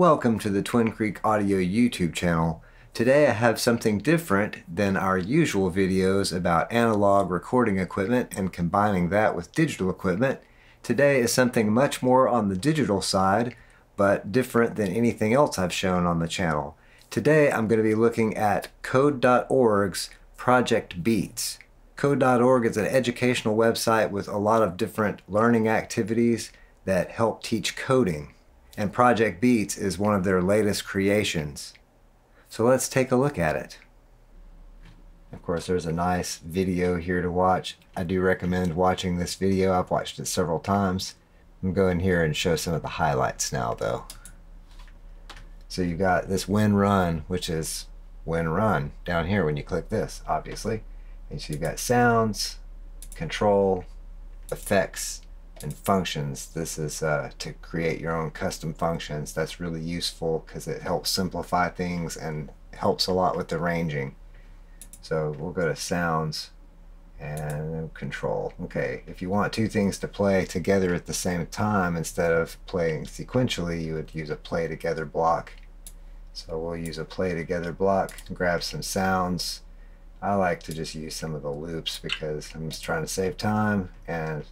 Welcome to the Twin Creek Audio YouTube channel. Today I have something different than our usual videos about analog recording equipment and combining that with digital equipment. Today is something much more on the digital side, but different than anything else I've shown on the channel. Today I'm going to be looking at Code.org's Project Beats. Code.org is an educational website with a lot of different learning activities that help teach coding and Project Beats is one of their latest creations. So let's take a look at it. Of course, there's a nice video here to watch. I do recommend watching this video. I've watched it several times. I'm going here and show some of the highlights now, though. So you've got this when run, which is when run down here when you click this, obviously. And so you've got sounds, control, effects, and functions. This is uh, to create your own custom functions. That's really useful because it helps simplify things and helps a lot with the ranging. So we'll go to sounds and control. Okay, if you want two things to play together at the same time instead of playing sequentially, you would use a play together block. So we'll use a play together block, grab some sounds. I like to just use some of the loops because I'm just trying to save time and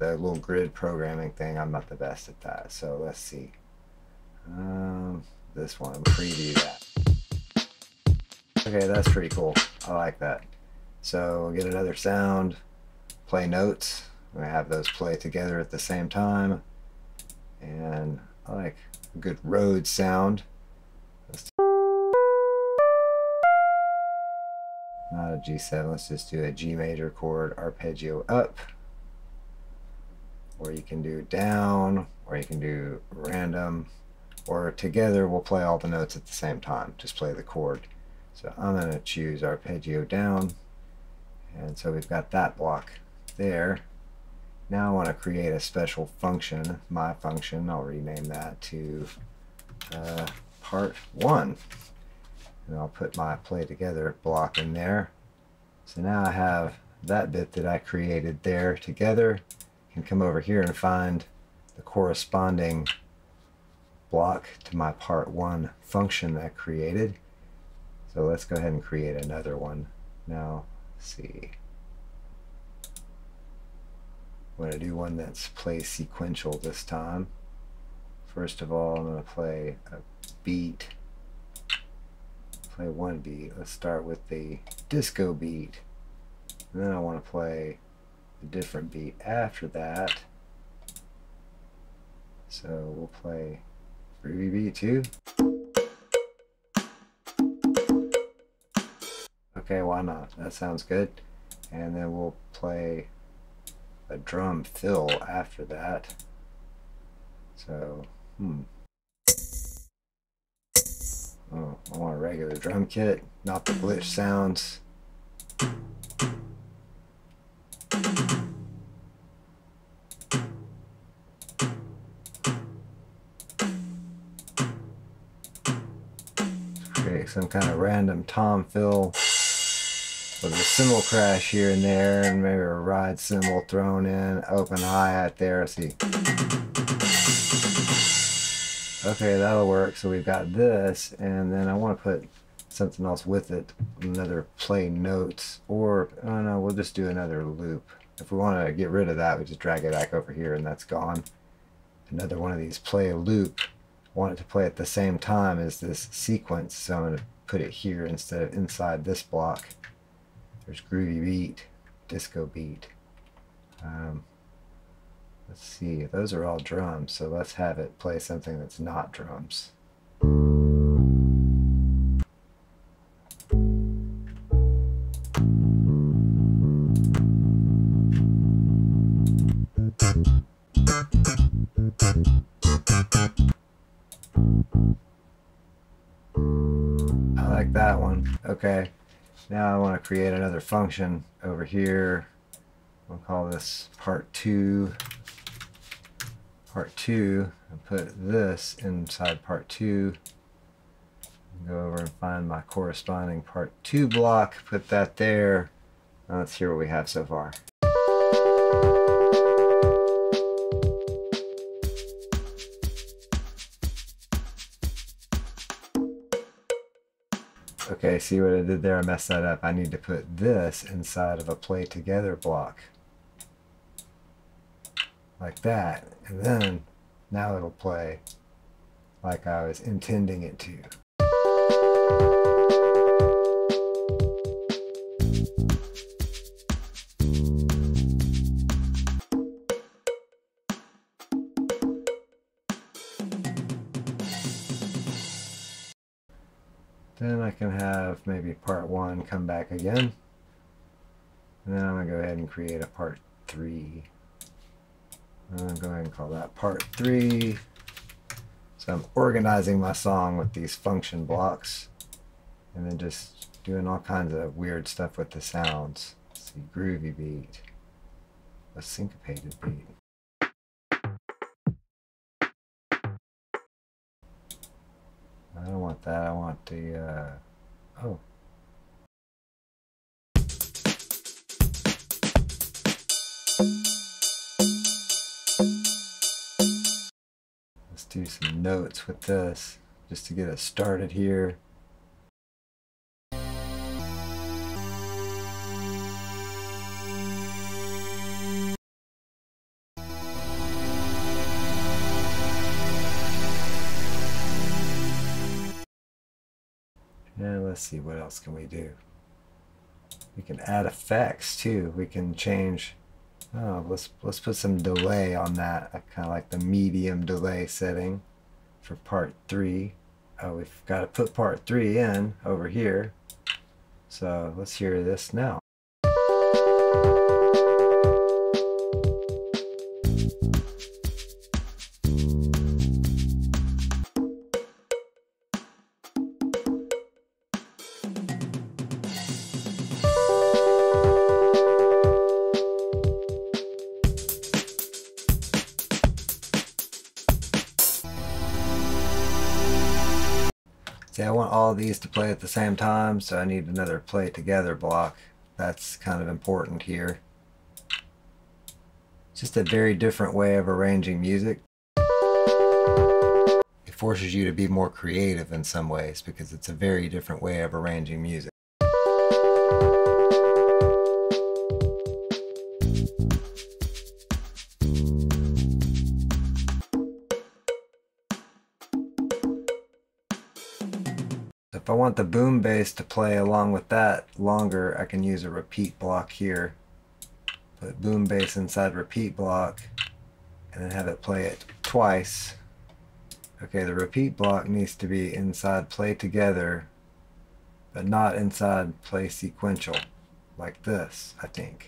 the little grid programming thing, I'm not the best at that. So let's see. Um, this one, preview that. Okay, that's pretty cool. I like that. So we'll get another sound, play notes. We have those play together at the same time. And I like a good Rhodes sound. Not a G7, let's just do a G major chord arpeggio up or you can do down, or you can do random, or together we'll play all the notes at the same time. Just play the chord. So I'm going to choose arpeggio down, and so we've got that block there. Now I want to create a special function, my function. I'll rename that to uh, part one. And I'll put my play together block in there. So now I have that bit that I created there together can come over here and find the corresponding block to my part one function that I created. So let's go ahead and create another one. Now, see. I'm going to do one that's play sequential this time. First of all, I'm going to play a beat. Play one beat. Let's start with the disco beat. And then I want to play different beat after that. So we'll play groovy beat too. Okay, why not? That sounds good. And then we'll play a drum fill after that. So, hmm. Oh, I want a regular drum kit, not the glitch sounds. Some kind of random tom fill with a cymbal crash here and there and maybe a ride cymbal thrown in, open hi-hat there, see. Okay, that'll work. So we've got this, and then I want to put something else with it, another play notes, or, I don't know, we'll just do another loop. If we want to get rid of that, we just drag it back over here and that's gone. Another one of these play loop want it to play at the same time as this sequence, so I'm going to put it here instead of inside this block. There's groovy beat, disco beat. Um, let's see, those are all drums, so let's have it play something that's not drums. Okay, now I want to create another function over here. We'll call this part two. Part two, and put this inside part two. Go over and find my corresponding part two block, put that there. Now let's hear what we have so far. See what I did there? I messed that up. I need to put this inside of a play together block. Like that. And then now it'll play like I was intending it to. Then I can have maybe part one come back again. And then I'm going to go ahead and create a part three. I'm going to and call that part three. So I'm organizing my song with these function blocks and then just doing all kinds of weird stuff with the sounds. Let's see, groovy beat, a syncopated beat. Want that. I want the, uh, oh. Let's do some notes with this just to get us started here. And let's see, what else can we do? We can add effects too. We can change, oh, let's, let's put some delay on that. I kind of like the medium delay setting for part three. Oh, we've got to put part three in over here. So let's hear this now. See, I want all these to play at the same time, so I need another play together block. That's kind of important here. Just a very different way of arranging music. It forces you to be more creative in some ways because it's a very different way of arranging music. Want the boom bass to play along with that longer, I can use a repeat block here. Put boom bass inside repeat block and then have it play it twice. Okay, the repeat block needs to be inside play together, but not inside play sequential, like this, I think.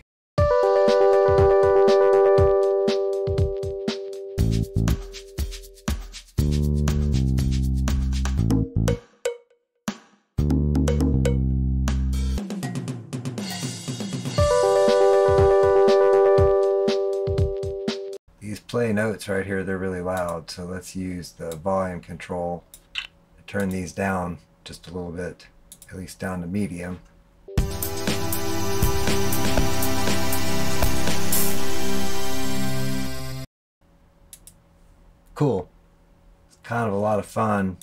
Play notes right here, they're really loud, so let's use the volume control to turn these down just a little bit, at least down to medium. Cool. It's kind of a lot of fun.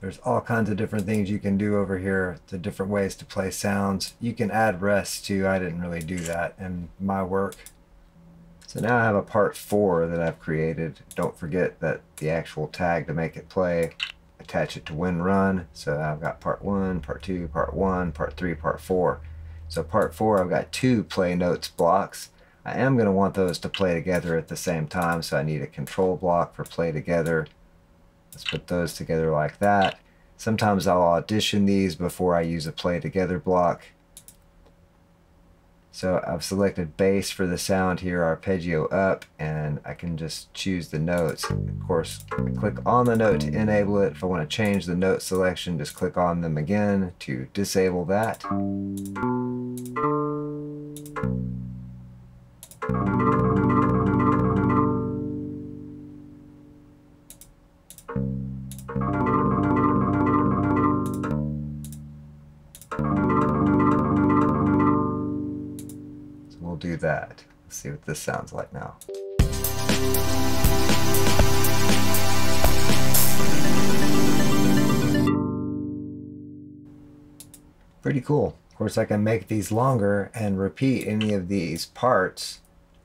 There's all kinds of different things you can do over here, the different ways to play sounds. You can add rests too. I didn't really do that in my work. So now I have a part four that I've created. Don't forget that the actual tag to make it play, attach it to when run. So I've got part one, part two, part one, part three, part four. So part four, I've got two play notes blocks. I am going to want those to play together at the same time, so I need a control block for play together. Let's put those together like that. Sometimes I'll audition these before I use a play together block. So I've selected bass for the sound here, arpeggio up, and I can just choose the notes. Of course, click on the note to enable it. If I want to change the note selection, just click on them again to disable that. Let's see what this sounds like now. Pretty cool. Of course, I can make these longer and repeat any of these parts.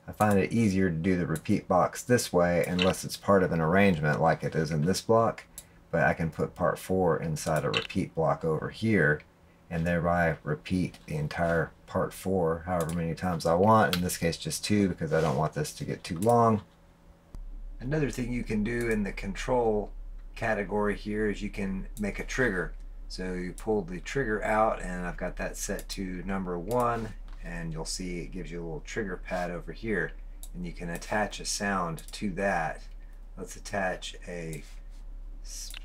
I find it easier to do the repeat box this way unless it's part of an arrangement like it is in this block. But I can put part 4 inside a repeat block over here and thereby repeat the entire part 4 however many times I want. In this case just two because I don't want this to get too long. Another thing you can do in the control category here is you can make a trigger. So you pull the trigger out and I've got that set to number one and you'll see it gives you a little trigger pad over here and you can attach a sound to that. Let's attach a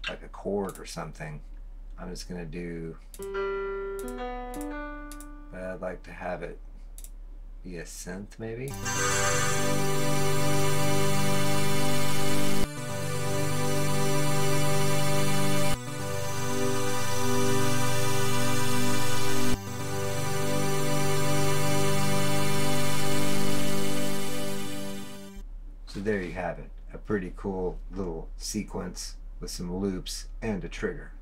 like a chord or something. I'm just gonna do but I'd like to have it be a synth maybe. So there you have it, a pretty cool little sequence with some loops and a trigger.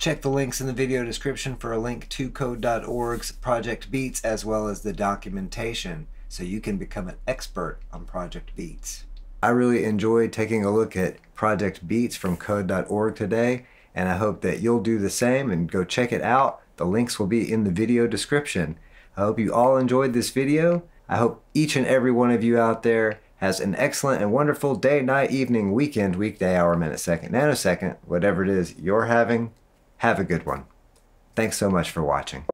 Check the links in the video description for a link to Code.org's Project Beats as well as the documentation so you can become an expert on Project Beats. I really enjoyed taking a look at Project Beats from Code.org today and I hope that you'll do the same and go check it out. The links will be in the video description. I hope you all enjoyed this video. I hope each and every one of you out there has an excellent and wonderful day, night, evening, weekend, weekday, hour, minute, second, nanosecond, whatever it is you're having. Have a good one. Thanks so much for watching.